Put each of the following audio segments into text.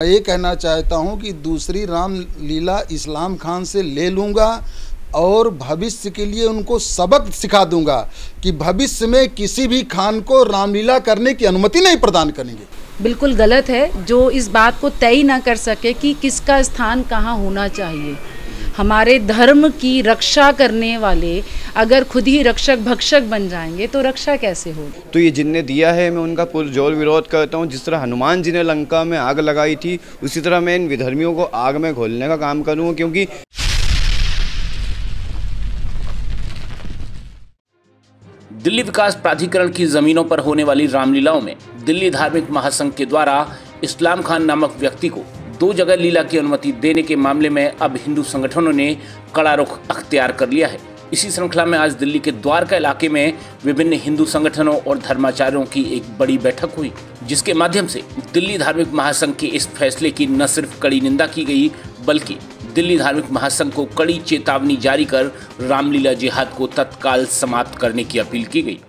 ये कहना चाहता हूँ कि दूसरी रामलीला इस्लाम खान से ले लूँगा और भविष्य के लिए उनको सबक सिखा दूँगा कि भविष्य में किसी भी खान को रामलीला करने की अनुमति नहीं प्रदान करेंगे। बिल्कुल गलत है, जो इस बात को तय ना कर सके कि किसका स्थान कहाँ होना चाहिए। हमारे धर्म की रक्षा करने वाले अगर खुद ही रक्षक भक्षक बन जाएँगे तो रक्षा कैसे होगी? तो ये जिनने दिया है मैं उनका पुरजोर विरोध करता हूँ। जिस तरह हनुमान जी ने लंका में आग लगाई थी उसी तरह मैं इन विधर्मियों को आग में घोलने का काम करूँगा क्योंकि दिल्ली विकास प्राधिकरण की जमीनों पर होने वाली रामलीलाओं में दिल्ली धार्मिक महासंघ के द्वारा इस्लाम खान नामक व्यक्ति को दो जगह लीला की अनुमति देने के मामले में अब हिंदू संगठनों ने कड़ा रुख अख्तियार कर लिया है। इसी श्रृंखला में आज दिल्ली के द्वारका इलाके में विभिन्न हिंदू संगठनों और धर्माचार्यों की एक बड़ी बैठक हुई, जिसके माध्यम से दिल्ली धार्मिक महासंघ के इस फैसले की न सिर्फ़ कड़ी निंदा की गई, बल्कि दिल्ली धार्मिक महासंघ को कड़ी चेतावनी जारी कर रामलीला जिहाद को तत्काल समाप्त करने की अपील की गई।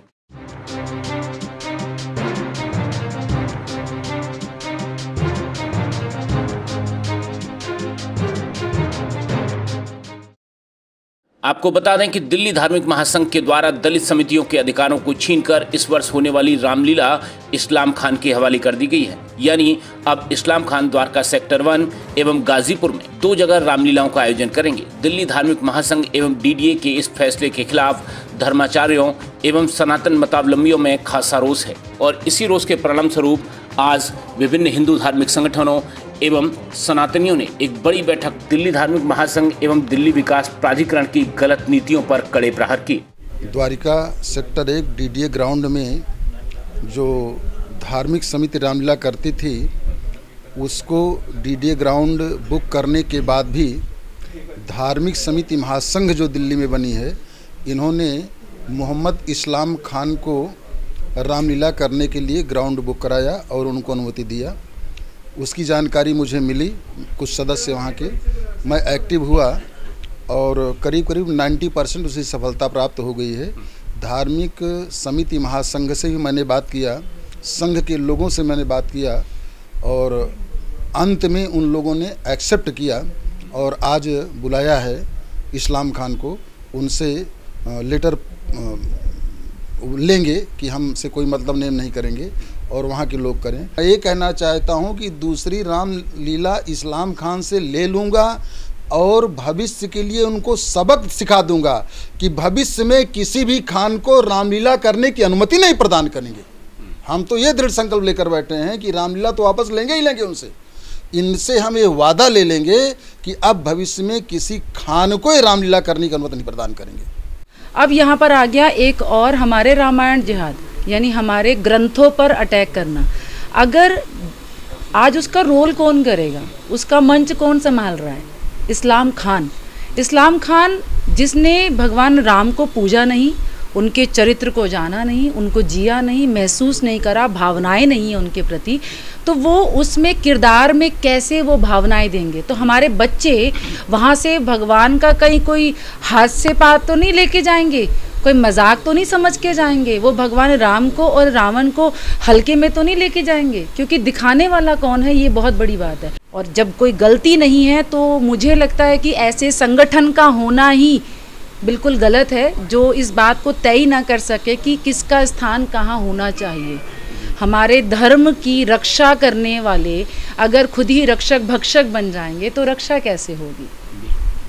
आपको बता दें कि दिल्ली धार्मिक महासंघ के द्वारा दलित समितियों के अधिकारों को छीनकर इस वर्ष होने वाली रामलीला इस्लाम खान के हवाले कर दी गई है। यानी, अब इस्लाम खान द्वारका सेक्टर वन एवं गाजीपुर में दो जगह रामलीलाओं का आयोजन करेंगे। दिल्ली धार्मिक महासंघ एवं डीडीए के इस फैसले के खिलाफ धर्माचार्यों एवं सनातन मतावलंबियों में खासा रोष है। और इसी रोष के परिणाम स्वरूप आज विभिन्न हिंदू धार्मिक संगठनों एवं सनातनियों ने एक बड़ी बैठक दिल्ली धार्मिक महासंघ एवं दिल्ली विकास प्राधिकरण की गलत नीतियों पर कड़े प्रहार की द्वारिका सेक्टर एक डीडीए ग्राउंड में जो धार्मिक समिति रामलीला करती थी, उसको डीडीए ग्राउंड बुक करने के बाद भी धार्मिक समिति महासंघ जो दिल्ली में बनी है इन्होंने मोहम्मद इस्लाम खान को रामलीला करने के लिए ग्राउंड बुक कराया और उनको अनुमति दिया। उसकी जानकारी मुझे मिली कुछ सदस्य वहाँ के। मैं एक्टिव हुआ और करीब करीब 90 परसेंट उसे सफलता प्राप्त हो गई है। धार्मिक समिति महासंघ से भी मैंने बात किया, संघ के लोगों से मैंने बात किया और अंत में उन लोगों ने एक्सेप्ट किया और आज बुलाया है इस्लाम खान को। उनसे लेटर लेंगे कि हमसे कोई मतलब नेम नहीं करेंगे और वहाँ के लोग करें। मैं ये कहना चाहता हूँ कि दूसरी रामलीला इस्लाम खान से ले लूँगा और भविष्य के लिए उनको सबक सिखा दूँगा कि भविष्य में किसी भी खान को रामलीला करने की अनुमति नहीं प्रदान करेंगे। हम तो ये दृढ़ संकल्प लेकर बैठे हैं कि रामलीला तो वापस लेंगे ही लेंगे उनसे। इनसे हम ये वादा ले लेंगे कि अब भविष्य में किसी खान को ही रामलीला करने की अनुमति नहीं प्रदान करेंगे। अब यहाँ पर आ गया एक और हमारे रामायण जिहाद, यानी हमारे ग्रंथों पर अटैक करना। अगर आज उसका रोल कौन करेगा? उसका मंच कौन संभाल रहा है? इस्लाम खान। इस्लाम खान जिसने भगवान राम को पूजा नहीं, उनके चरित्र को जाना नहीं, उनको जिया नहीं, महसूस नहीं करा, भावनाएँ नहीं है उनके प्रति तो वो उसमें किरदार में कैसे वो भावनाएँ देंगे? तो हमारे बच्चे वहाँ से भगवान का कहीं कोई हास्य पात तो नहीं लेके जाएँगे? कोई मज़ाक तो नहीं समझ के जाएँगे? वो भगवान राम को और रावण को हल्के में तो नहीं लेके जाएँगे? क्योंकि दिखाने वाला कौन है? ये बहुत बड़ी बात है। और जब कोई गलती नहीं है तो मुझे लगता है कि ऐसे संगठन का होना ही बिल्कुल गलत है, जो इस बात को तय ना कर सके कि किसका स्थान कहाँ होना चाहिए। हमारे धर्म की रक्षा करने वाले अगर खुद ही रक्षक भक्षक बन जाएँगे तो रक्षा कैसे होगी?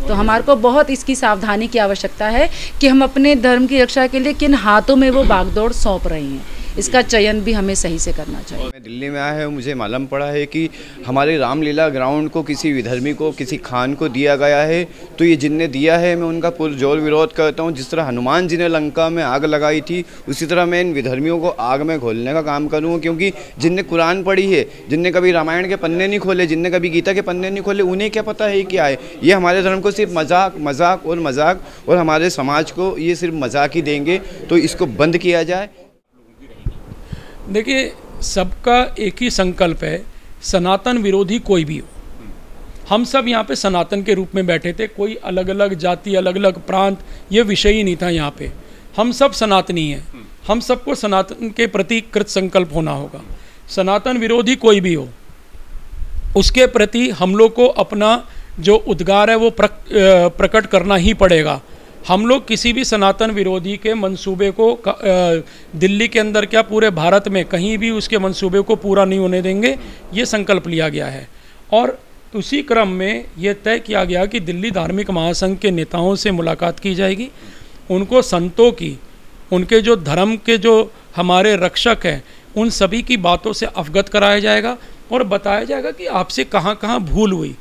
तो हमारे को बहुत इसकी सावधानी की आवश्यकता है कि हम अपने धर्म की रक्षा के लिए किन हाथों में वो बागदौड़ सौंप रहे हैं। इसका चयन भी हमें सही से करना चाहिए। मैं दिल्ली में आया है, मुझे मालूम पड़ा है कि हमारे रामलीला ग्राउंड को, किसी विधर्मी को, किसी खान को दिया गया है। तो ये जिनने दिया है, मैं उनका पुरजोर विरोध करता हूँ। जिस तरह हनुमान जी ने लंका में आग लगाई थी, उसी तरह मैं इन विधर्मियों को आग में घोलने का काम करूँगा क्योंकि जिनने कुरान पढ़ी है, जिनने कभी रामायण के पन्ने नहीं खोले, जिनने कभी गीता के पन्ने नहीं खोले, उन्हें क्या पता है क्या है? ये हमारे धर्म को सिर्फ़ मज़ाक मज़ाक और मज़ाक, और हमारे समाज को ये सिर्फ़ मज़ाक ही देंगे। तो इसको बंद किया जाए। देखिए सबका एक ही संकल्प है सनातन विरोधी कोई भी हो। हम सब यहाँ पे सनातन के रूप में बैठे थे कोई अलग अलग जाति अलग अलग प्रांत ये विषय ही नहीं था यहाँ पे। हम सब सनातनी हैं। हम सबको सनातन के प्रति कृत संकल्प होना होगा। सनातन विरोधी कोई भी हो उसके प्रति हम लोग को अपना जो उद्गार है वो प्रक, प्रकट करना ही पड़ेगा। हम लोग किसी भी सनातन विरोधी के मंसूबे को दिल्ली के अंदर क्या पूरे भारत में कहीं भी उसके मंसूबे को पूरा नहीं होने देंगे, ये संकल्प लिया गया है। और उसी क्रम में ये तय किया गया कि दिल्ली धार्मिक महासंघ के नेताओं से मुलाकात की जाएगी। उनको संतों की, उनके जो धर्म के जो हमारे रक्षक हैं, उन सभी की बातों से अवगत कराया जाएगा और बताया जाएगा कि आपसे कहाँ कहाँ भूल हुई।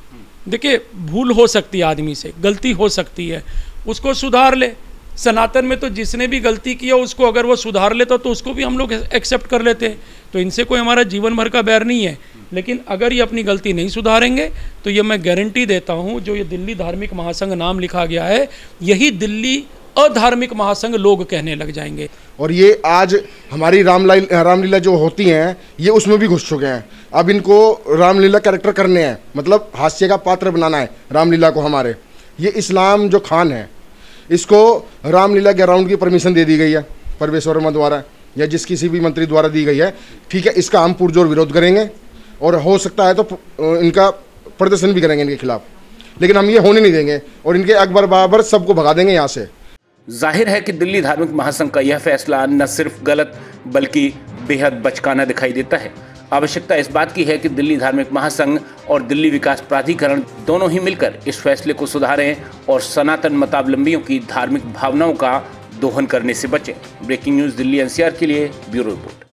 देखिए, भूल हो सकती है आदमी से, गलती हो सकती है। उसको सुधार ले। सनातन में तो जिसने भी गलती किया, उसको अगर वो सुधार लेता तो उसको भी हम लोग एक्सेप्ट कर लेते। तो इनसे कोई हमारा जीवन भर का बैर नहीं है। लेकिन अगर ये अपनी गलती नहीं सुधारेंगे तो ये मैं गारंटी देता हूँ, जो ये दिल्ली धार्मिक महासंघ नाम लिखा गया है, यही दिल्ली अधार्मिक महासंघ लोग कहने लग जाएँगे। और ये आज हमारी रामलीला रामलीला जो होती हैं, ये उसमें भी घुस चुके हैं। अब इनको रामलीला कैरेक्टर करने हैं। मतलब हास्य का पात्र बनाना है रामलीला को हमारे। ये इस्लाम जो खान है इसको रामलीला ग्राउंड की परमिशन दे दी गई है परवेश वर्मा द्वारा, या जिस किसी भी मंत्री द्वारा दी गई है। ठीक है, इसका हम पुरजोर विरोध करेंगे, और हो सकता है तो इनका प्रदर्शन भी करेंगे इनके खिलाफ। लेकिन हम ये होने नहीं देंगे, और इनके अकबर बाबर सबको भगा देंगे यहाँ से। ज़ाहिर है कि दिल्ली धार्मिक महासंघ का यह फैसला न सिर्फ़ गलत, बल्कि बेहद बचकाना दिखाई देता है। आवश्यकता इस बात की है कि दिल्ली धार्मिक महासंघ और दिल्ली विकास प्राधिकरण दोनों ही मिलकर इस फैसले को सुधारें और सनातन मतावलंबियों की धार्मिक भावनाओं का दोहन करने से बचें। ब्रेकिंग न्यूज़ दिल्ली एनसीआर के लिए ब्यूरो रिपोर्ट।